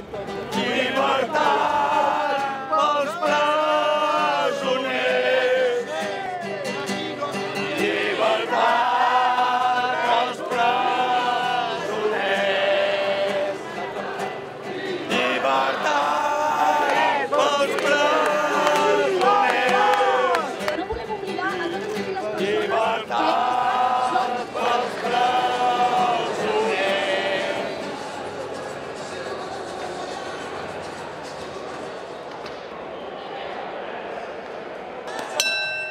No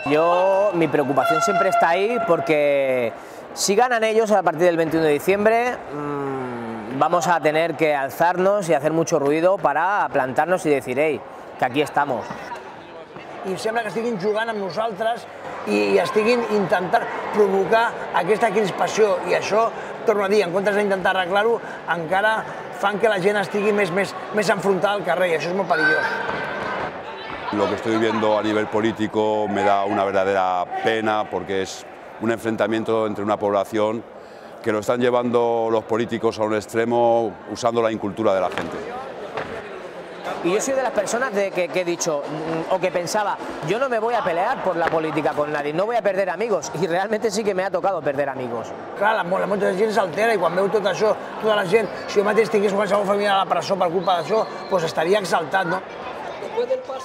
Yo, mi preocupación siempre está ahí porque si ganan ellos a partir del 21 de diciembre, mmm, vamos a tener que alzarnos y hacer mucho ruido para plantarnos y decir, hey, que aquí estamos. i sembla que estiguin jugant amb nosaltres i estiguin intentant provocar aquesta crispació i això, torno a dir, en comptes d'intentar arreglar-ho, encara fan que la gent estigui més, més, més enfrontada al carrer i això és molt. Lo que estoy viviendo a nivel político me da una verdadera pena porque es un enfrentamiento entre una población que lo están llevando los políticos a un extremo usando la incultura de la gente. Y yo soy de las personas de que, que he dicho, mm, o que pensaba, yo no me voy a pelear por la política con nadie, no voy a perder amigos. Y realmente sí que me ha tocado perder amigos. Clar, la, la molta gent s'altera i quan veu tot això, tota la gent, si jo mateix tingués qualsevol família a la presó per culpa d'això, doncs estaria exaltat, no?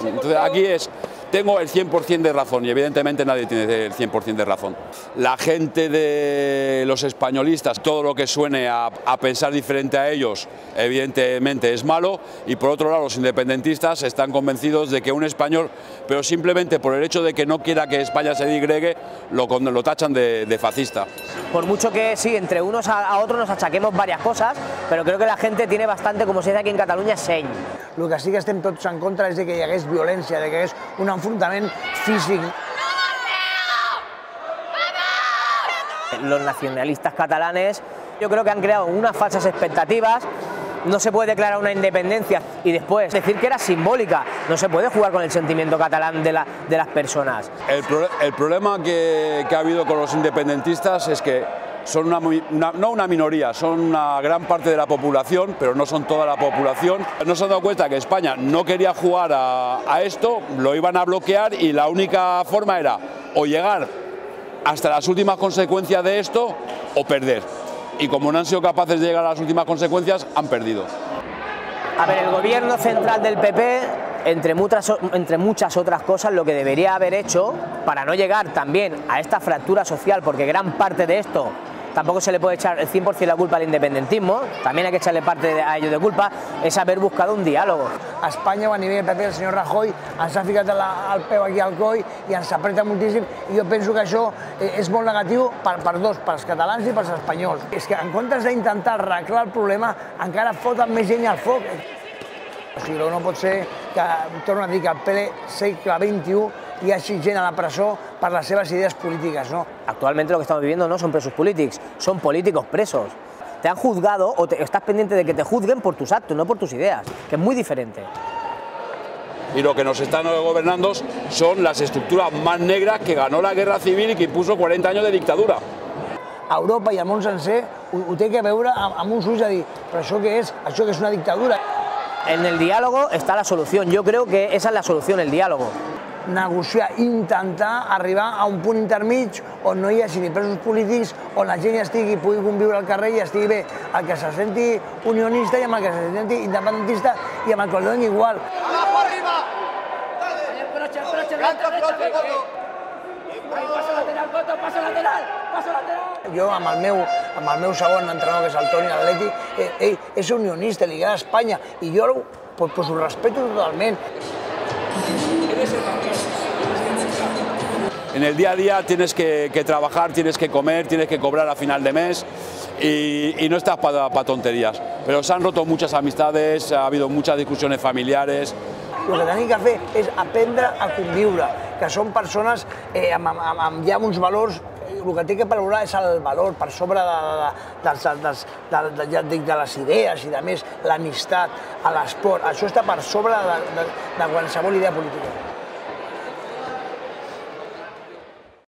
Entonces aquí es, tengo el 100% de razón y evidentemente nadie tiene el 100% de razón. La gente de los españolistas, todo lo que suene a, a pensar diferente a ellos, evidentemente es malo y por otro lado los independentistas están convencidos de que un español, pero simplemente por el hecho de que no quiera que España se digregue, lo, lo tachan de, de fascista. Por mucho que sí, entre unos a, a otros nos achaquemos varias cosas, pero creo que la gente tiene bastante, como se dice aquí en Cataluña, seny. El que sí que estem tots en contra és de que hi hagués violència, de que hi hagués un enfrontament físic. Los nacionalistas catalanes yo creo que han creado unas falsas expectativas. No se puede declarar una independencia y después decir que era simbólica. No se puede jugar con el sentimiento catalán de, la- de las personas. El, pro- el problema que, que ha habido con los independentistas es que son una, no una minoría, son una gran parte de la población, pero no son toda la población. No se han dado cuenta que España no quería jugar a, a esto, lo iban a bloquear y la única forma era o llegar hasta las últimas consecuencias de esto o perder. Y como no han sido capaces de llegar a las últimas consecuencias, han perdido. A ver, el gobierno central del PP, entre muchas, entre muchas otras cosas, lo que debería haber hecho para no llegar también a esta fractura social, porque gran parte de esto tampoco se le puede echar el 100% la culpa al independentismo, también hay que echarle parte a ello de culpa, es haber buscado un diálogo. A Espanya, o a nivell del el senyor Rajoy ens ha ficat la, el peu aquí al coll i ens apreta moltíssim i jo penso que això eh, és molt negatiu per, per dos, pels catalans i pels espanyols. És que en comptes d'intentar arreglar el problema, encara foten més gent al foc. O sigui, no pot ser que, torno a dir, que al ple segle XXI hi hagi gent a la presó per les seves idees polítiques, no? Actualmente lo que estamos viviendo no son presos políticos, son políticos presos. Te han juzgado o te- estás pendiente de que te juzguen por tus actos, no por tus ideas, que es muy diferente. Y lo que nos están gobernando son las estructuras más negras que ganó la guerra civil y que impuso 40 años de dictadura. A Europa i al món sencer ho, ho té que veure amb, amb uns ulls de dir però això què és? Això que és una dictadura? En el diálogo está la solución, yo creo que esa es la solución, el diálogo. Negociar, intentar arribar a un punt intermig on no hi hagi ni presos polítics, on la gent estigui, pugui conviure al carrer i estigui bé el que se senti unionista i amb el que se senti independentista i amb el que el doni igual. Jo amb el meu, amb el meu segon entrenador, que és el Toni Atleti, eh, ell és unionista, li agrada Espanya, i jo pues, pues ho respeto totalment. En el día a día tienes que, trabajar, tienes que comer, tienes que cobrar a final de mes y, y no estás para tonterías. Pero se han roto muchas amistades, ha habido muchas discusiones familiares. El que tenim que fer és a que són persones eh, amb, amb, el que té que valorar és el valor per sobre de, de, dels, dels, de, de, ja dic, de les idees i de més l'amistat, a l'esport. Això està per sobre de, de, de qualsevol idea política.